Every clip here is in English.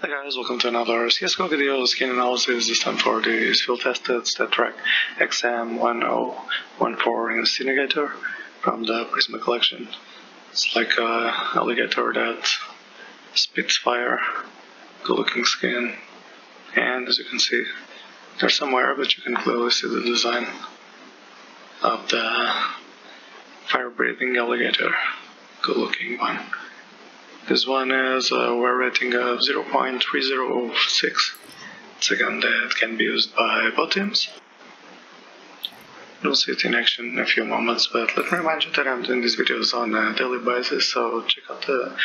Hi guys, welcome to another CSGO video skin analysis, this time for the field tested StatTrak XM1014 Incinegator from the Prisma collection. It's like a alligator that spits fire, good looking skin, and as you can see, there's somewhere but you can clearly see the design of the fire breathing alligator, good looking one. This one is uh, a wear rating of 0.306. It's a gun that can be used by both teams. You'll see it in action in a few moments, but let me remind you that I'm doing these videos on a daily basis, so check out the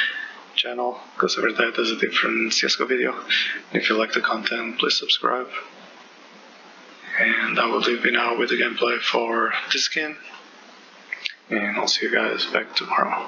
channel, because every day there's a different CSGO video. If you like the content, please subscribe. And I will leave you now with the gameplay for this skin, and I'll see you guys back tomorrow.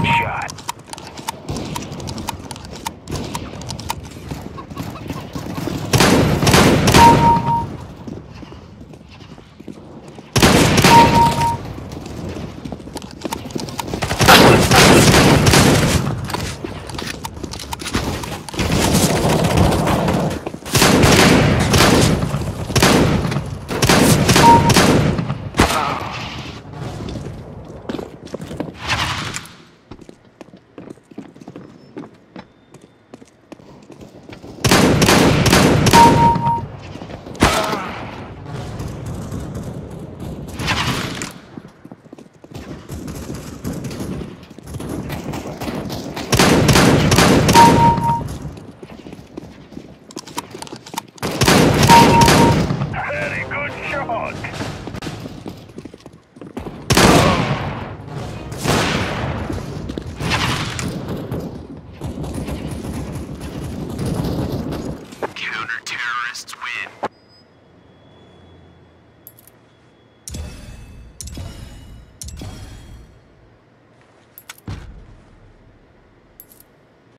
One shot.